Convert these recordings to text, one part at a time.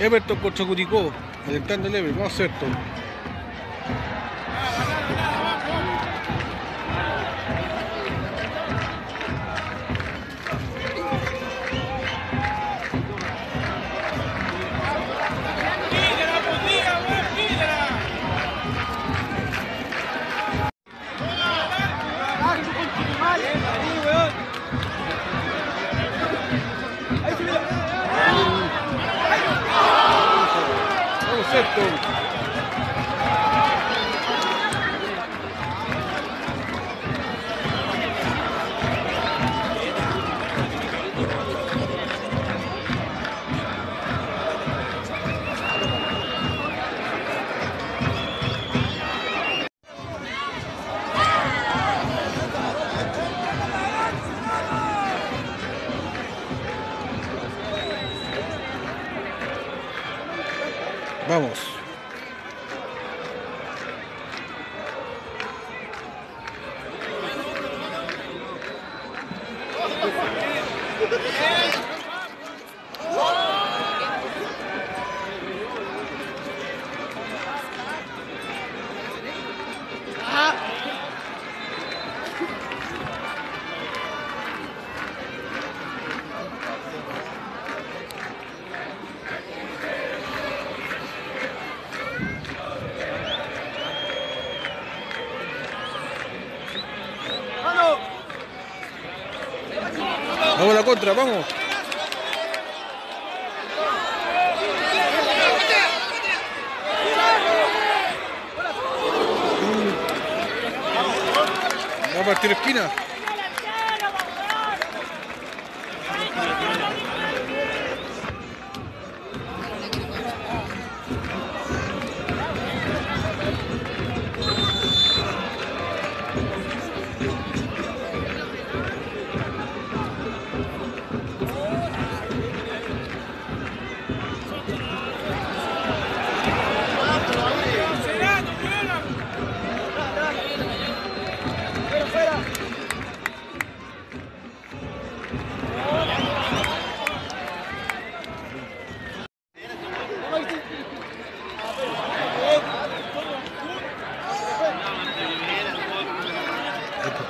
Everton contra Curicó, alentando el Everton, vamos a hacer contra, vamos. Va a partir esquina.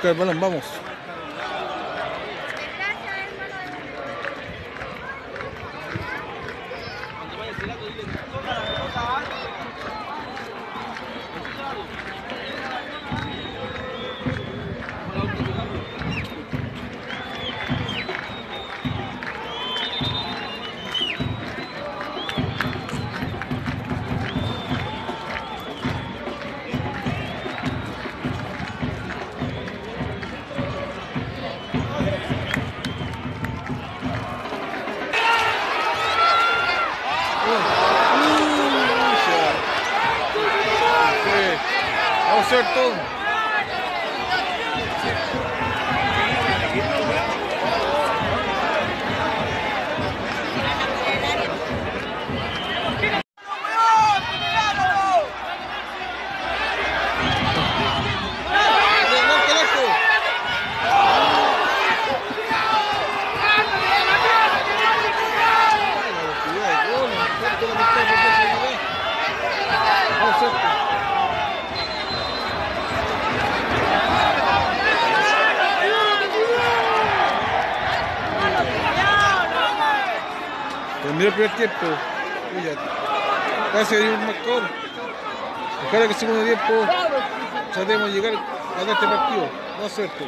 A buscar el balón, vamos. Primer tiempo. Mira, casi hay un marcador. Ojalá que el segundo tiempo tratemos de llegar a este partido. No suerte.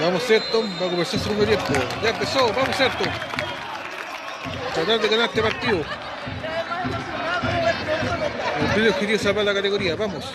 Vamos Serton, va a comenzar el segundo tiempo. Ya empezó, vamos Serton. Tratar de ganar este partido. El primer objetivo es salvar la categoría, vamos.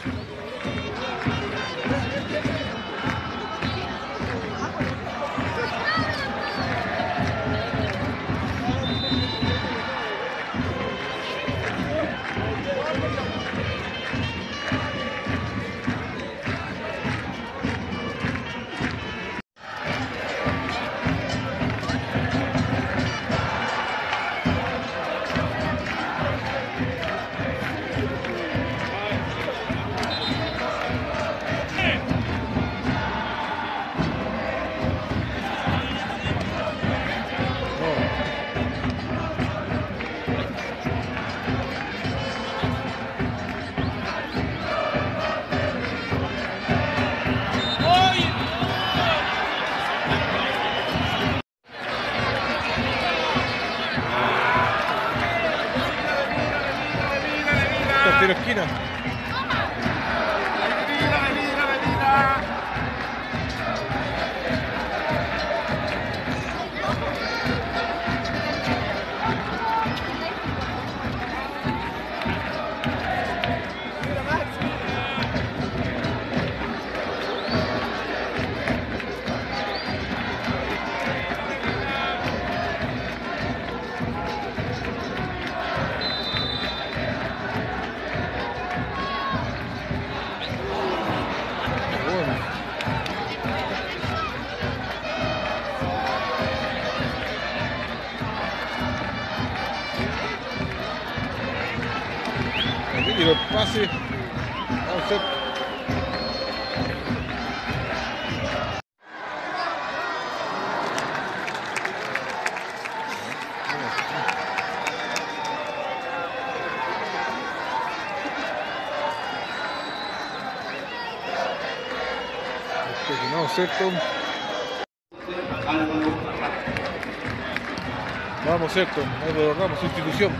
Con... Vamos, Ayrton, Álvaro Ramos, institución.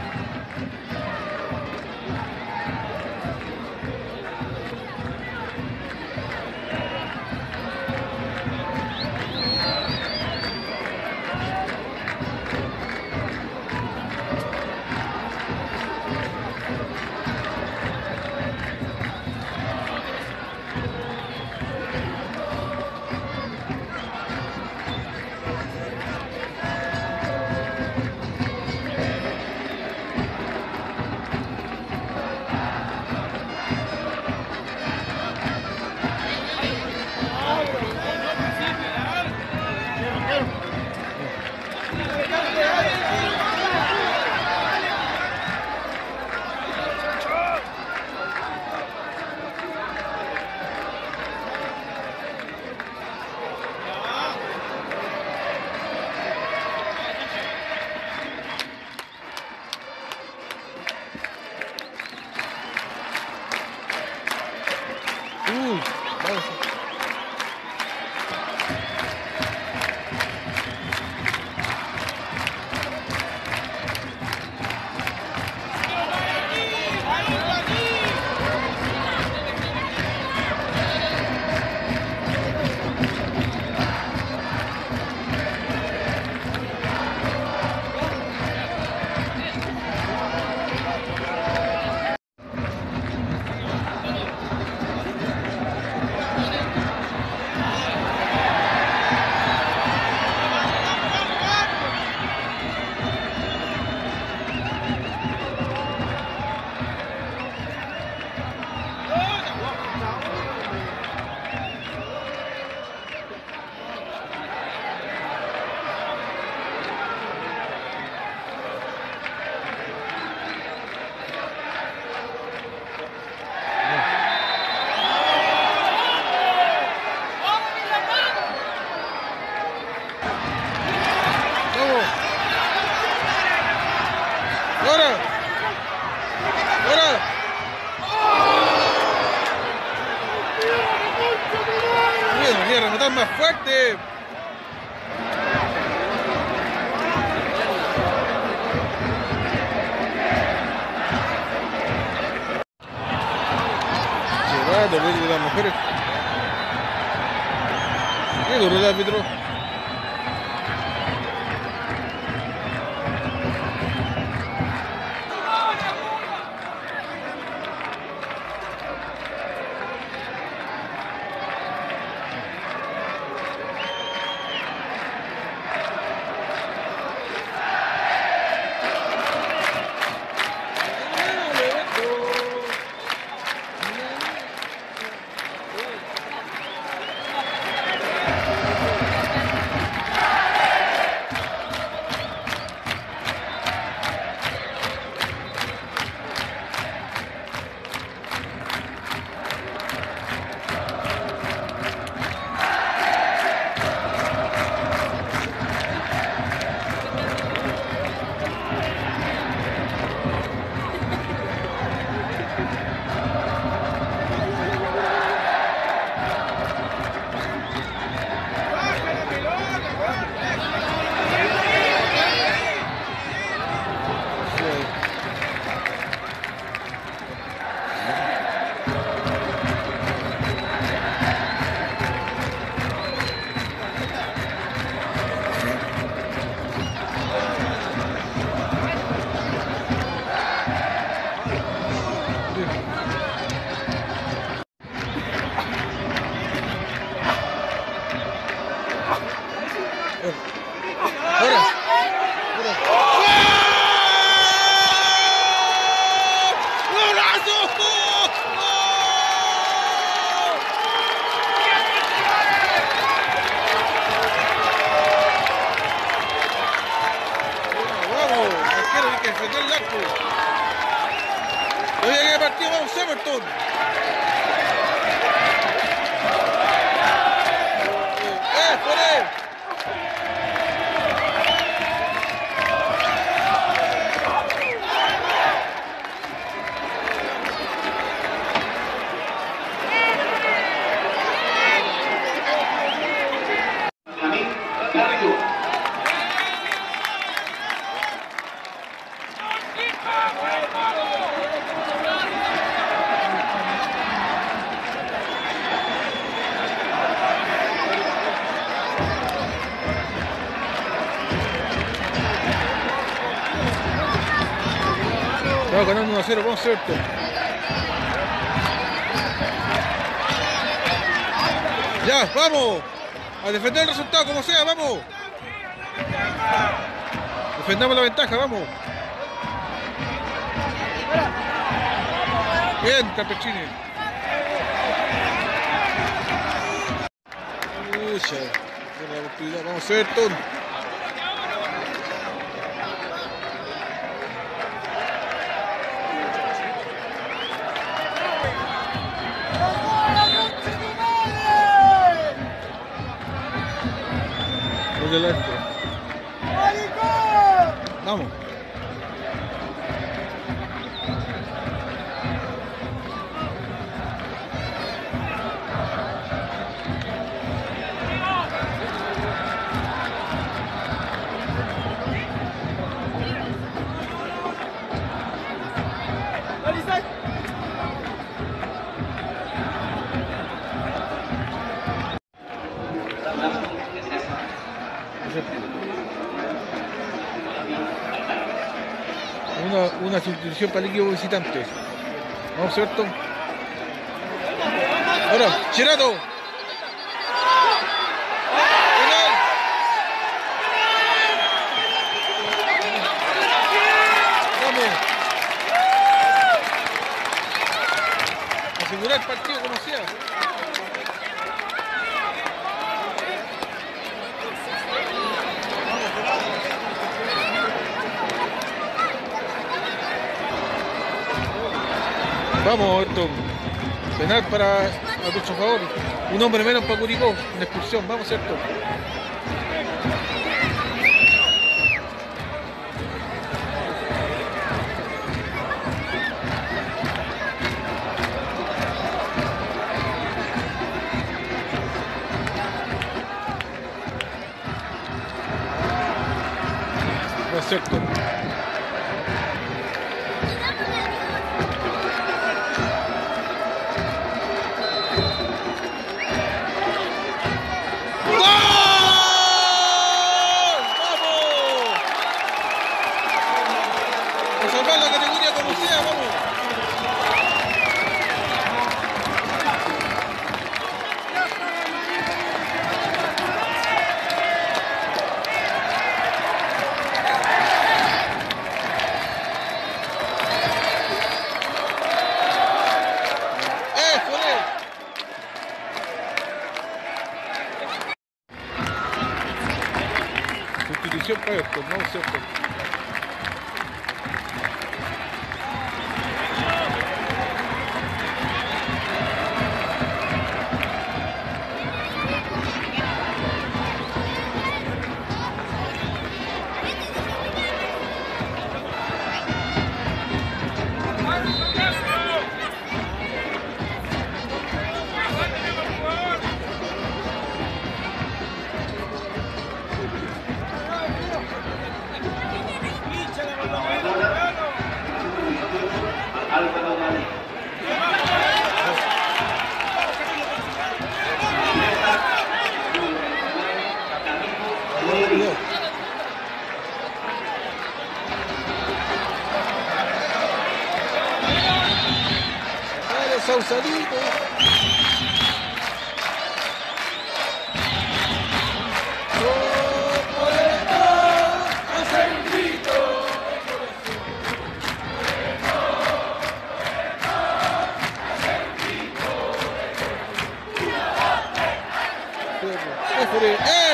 del arco. Oye, que partido vamos Everton. ¡Eh, por él! Estamos ganando 1 a 0, vamos a hacer esto. Ya, vamos. A defender el resultado como sea, vamos. Defendamos la ventaja, vamos. Bien, oportunidad. Vamos a ver, Tom. Por delante. Vamos. Una, una sustitución para el equipo visitante. Vamos, ¿cierto? Ahora, Chirato. Penal. Vamos. Asegurar el partido como sea. Vamos, esto. Penal para a nuestro favor. Un hombre menos para Curicó. Una expulsión. Vamos, ¿cierto?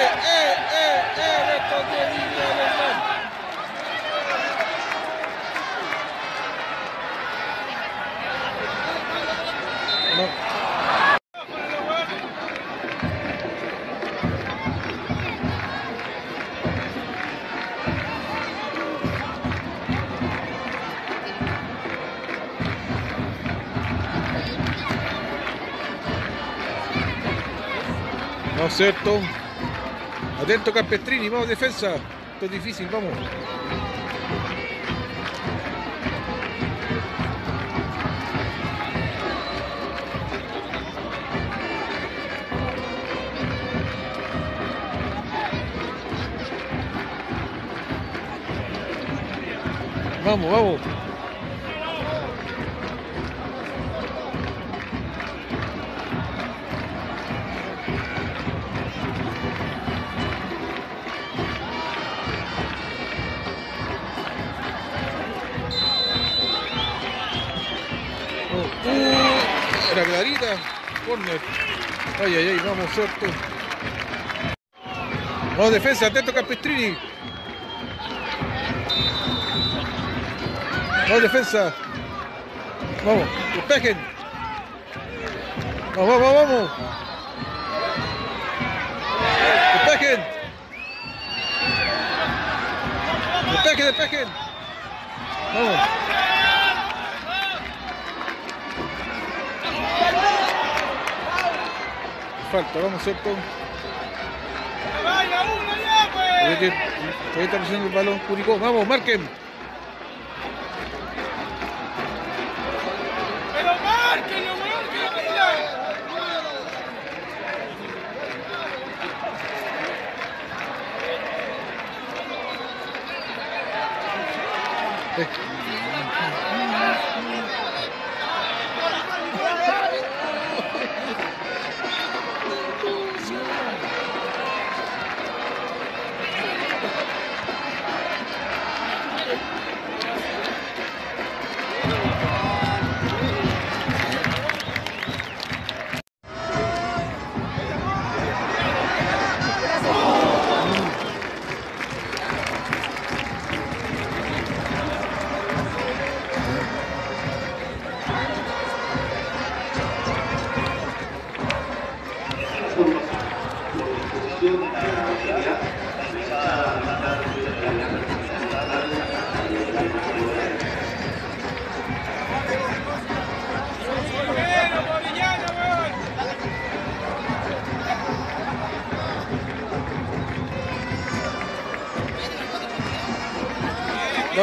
¡Eh, Atento Campestrini, vamos defensa. Esto es difícil, vamos. Vamos, vamos. Ay, ay, ay, vamos, cierto. Vamos, defensa, atento Campestrini. Vamos, defensa. Vamos, despejen. Vamos, vamos, vamos. Despejen. Despejen, despejen. Vamos. Falta, vamos, ¿cierto? ¡Vaya uno ya, pues! todavía está presionando el balón Curicó. Vamos, marquen.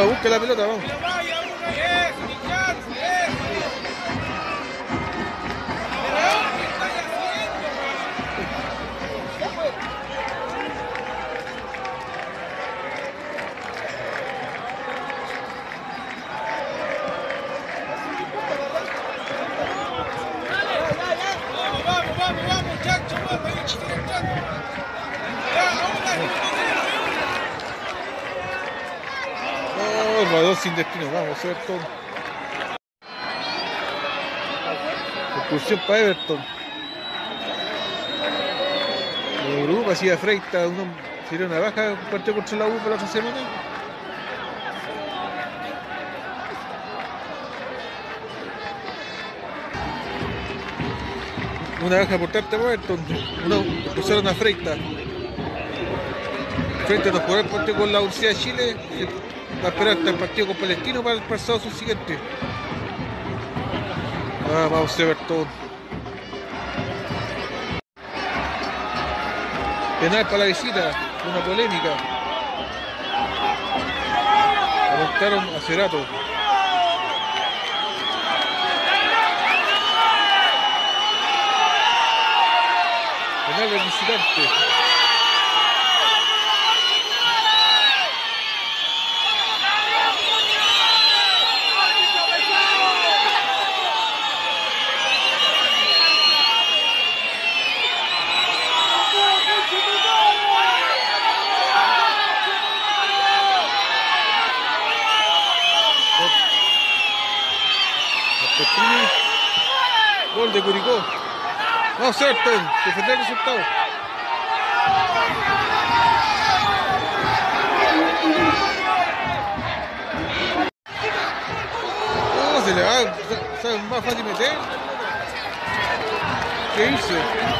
No, busca la pelota, vamos. ¿Cierto? Expulsión para Everton. Grupo hacía Freita, uno sería una baja, partió contra la U para la otra semana. Una baja por parte para Everton, uno expulsaron a Freita. Freita no jugará el partido con la Universidad de Chile, va a esperar hasta el partido con Palestino para el pasado subsiguiente. Ah, vamos Everton. Penal para la visita, una polémica. Amontaron a Cerato. Penal del visitante. Gol de Curicó. Vamos, Everton. Defender el resultado. No, se le va. Sabe más fácil meter. que irse.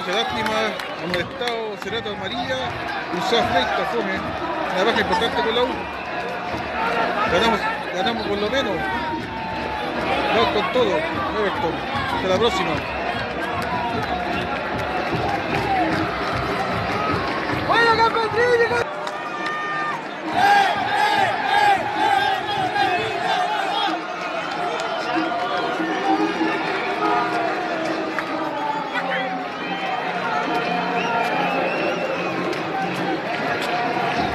Mucha lástima, Cerato amarilla, usó afecta, fome. Una baja importante con la U. Ganamos, ganamos por lo menos. Vamos con todo, Everton. Hasta la próxima.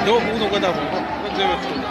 Dos, uno ganamos. Gol de Everton.